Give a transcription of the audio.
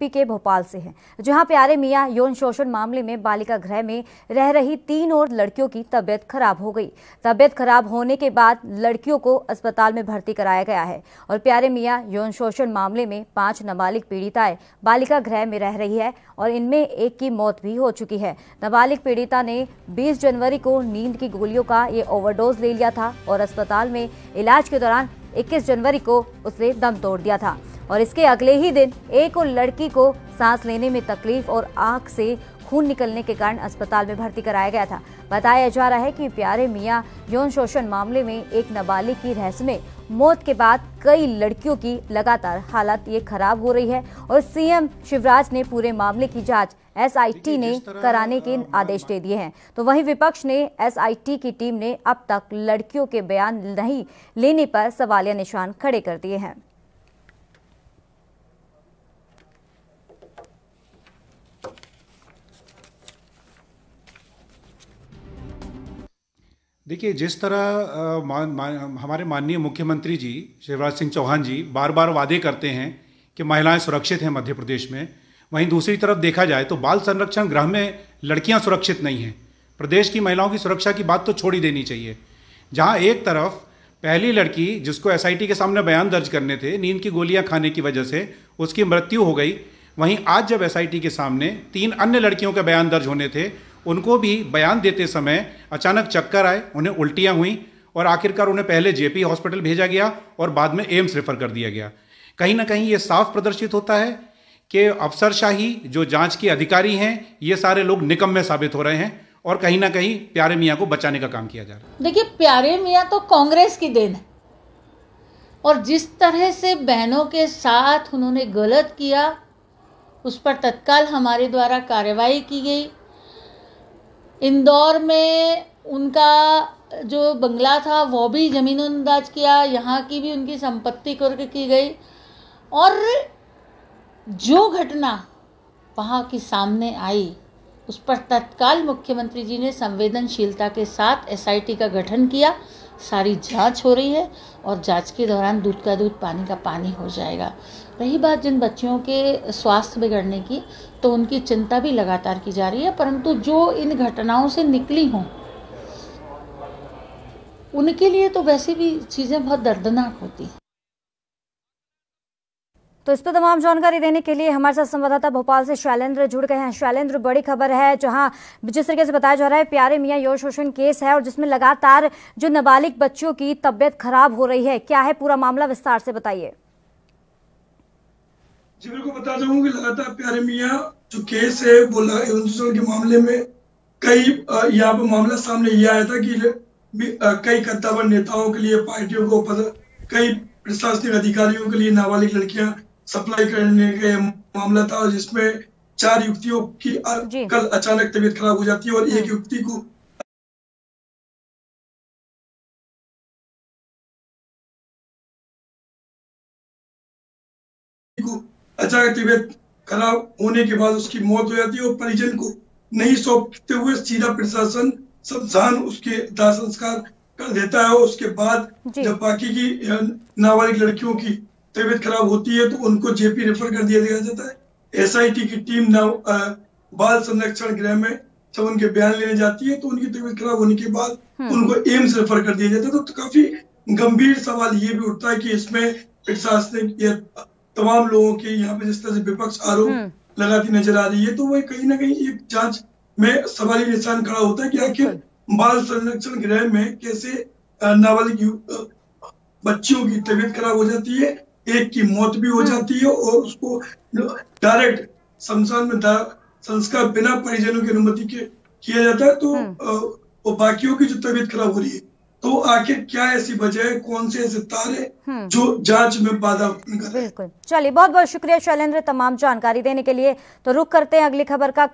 MP के भोपाल से हैं, जहाँ प्यारे मियाँ यौन शोषण मामले में बालिका गृह में रह रही तीन और लड़कियों की तबियत खराब हो गई। तबियत खराब होने के बाद लड़कियों को अस्पताल में भर्ती कराया गया है और प्यारे मियाँ यौन शोषण मामले में पाँच नाबालिग पीड़िताएँ बालिका गृह में रह रही है और इनमें एक की मौत भी हो चुकी है। नाबालिग पीड़िता ने 20 जनवरी को नींद की गोलियों का ये ओवरडोज ले लिया था और अस्पताल में इलाज के दौरान 21 जनवरी को उसने दम तोड़ दिया था। और इसके अगले ही दिन एक और लड़की को सांस लेने में तकलीफ़ और आँख से खून निकलने के कारण अस्पताल में भर्ती कराया गया था। बताया जा रहा है कि प्यारे मियाँ यौन शोषण मामले में एक नाबालिग की रहस्यमय मौत के बाद कई लड़कियों की लगातार हालत ये खराब हो रही है और सीएम शिवराज ने पूरे मामले की जाँच एसआईटी ने कराने के आदेश दे दिए हैं। तो वहीं विपक्ष ने एसआईटी की टीम ने अब तक लड़कियों के बयान नहीं लेने पर सवालिया निशान खड़े कर दिए हैं। देखिए जिस तरह मा, मा, हमारे माननीय मुख्यमंत्री जी शिवराज सिंह चौहान जी बार बार वादे करते हैं कि महिलाएँ सुरक्षित हैं मध्य प्रदेश में वहीं दूसरी तरफ़ देखा जाए तो बाल संरक्षण गृह में लड़कियाँ सुरक्षित नहीं हैं। प्रदेश की महिलाओं की सुरक्षा की बात तो छोड़ ही देनी चाहिए। जहाँ एक तरफ़ पहली लड़की जिसको एसआईटी के सामने बयान दर्ज करने थे नींद की गोलियाँ खाने की वजह से उसकी मृत्यु हो गई वहीं आज जब एसआईटी के सामने तीन अन्य लड़कियों के बयान दर्ज होने थे उनको भी बयान देते समय अचानक चक्कर आए, उन्हें उल्टियाँ हुई और आखिरकार उन्हें पहले जेपी हॉस्पिटल भेजा गया और बाद में एम्स रेफर कर दिया गया। कहीं ना कहीं ये साफ़ प्रदर्शित होता है कि अफसरशाही जो जाँच के अधिकारी हैं, ये सारे लोग निकम्मे साबित हो रहे हैं और कहीं ना कहीं प्यारे मियाँ को बचाने का काम किया जा रहा है। देखिए, प्यारे मियाँ तो कांग्रेस की देन है। और जिस तरह से बहनों के साथ उन्होंने गलत किया, उस पर तत्काल हमारे द्वारा कार्रवाई की गई। इंदौर में उनका जो बंगला था, वो भी ज़मीन अंदाज किया, यहाँ की भी उनकी संपत्ति कुर्क की गई। और जो घटना वहाँ की सामने आई उस पर तत्काल मुख्यमंत्री जी ने संवेदनशीलता के साथ एसआईटी का गठन किया। सारी जाँच हो रही है और जाँच के दौरान दूध का दूध, पानी का पानी हो जाएगा। रही बात जिन बच्चियों के स्वास्थ्य बिगड़ने की तो उनकी चिंता भी लगातार की जा रही है, परंतु जो इन घटनाओं से निकली हों, उनके लिए तो वैसे भी चीज़ें बहुत दर्दनाक होती हैं। तो इस पर तमाम जानकारी देने के लिए हमारे साथ संवाददाता भोपाल से शैलेंद्र जुड़ गए हैं। शैलेंद्र, बड़ी खबर है जहाँ जिस तरीके से बताया जा रहा है, प्यारे मियाँ, यौन शोषण केस है और जिसमें लगातार जो नाबालिग बच्चों की तबियत खराब हो रही है, क्या है पूरा मामला विस्तार से बताइए। जी, बिल्कुल बता दूँ कि लगातार प्यारे मियाँ, जो केस है वो यौन शोषण के मामले में कई यहाँ पर मामला सामने ये आया था कि कई कद्दावर नेताओं के लिए, पार्टियों को कई प्रशासनिक अधिकारियों के लिए नाबालिग लड़कियाँ सप्लाई करने का मामला था जिसमें चार युक्तियों की कल अचानक तबीयत खराब हो जाती है और एक हम्म। युक्ति को अचानक तबीयत खराब होने के बाद उसकी मौत हो जाती है और परिजन को नहीं सौंपते हुए सीधा प्रशासन सब जान उसके दाह संस्कार कर देता है और उसके बाद जब बाकी की नाबालिग लड़कियों की तबीयत खराब होती है तो उनको जेपी रेफर कर दिया जाता है एसआईटी की टीम ना बाल संरक्षण गृह में जब उनके बयान लेने जाती है तो उनकी तबीयत खराब होने के बाद हम्म। उनको एम्स रेफर कर दिया जाता है तो, तो काफ़ी गंभीर सवाल ये भी उठता है कि इसमें प्रशासनिक या तमाम लोगों के यहाँ पे जिस तरह से विपक्ष आरोप हम्म। लगाती नज़र आ रही है तो वह कहीं ना कहीं एक जाँच में सवाली निशान खड़ा होता है कि आखिर बाल संरक्षण गृह में कैसे नाबालिग बच्चियों की तबीयत खराब हो जाती है एक की मौत भी हो जाती है और उसको डायरेक्ट शमशान में संस्कार बिना परिजनों की अनुमति के किया जाता है तो हम्म। बाकियों की जो तबीयत खराब हो रही है तो आखिर क्या ऐसी वजह है कौन से ऐसे तार है। जो जाँच में बाधा बिल्कुल। चलिए बहुत बहुत शुक्रिया शैलेंद्र तमाम जानकारी देने के लिए। तो रुक करते हैं अगली खबर का।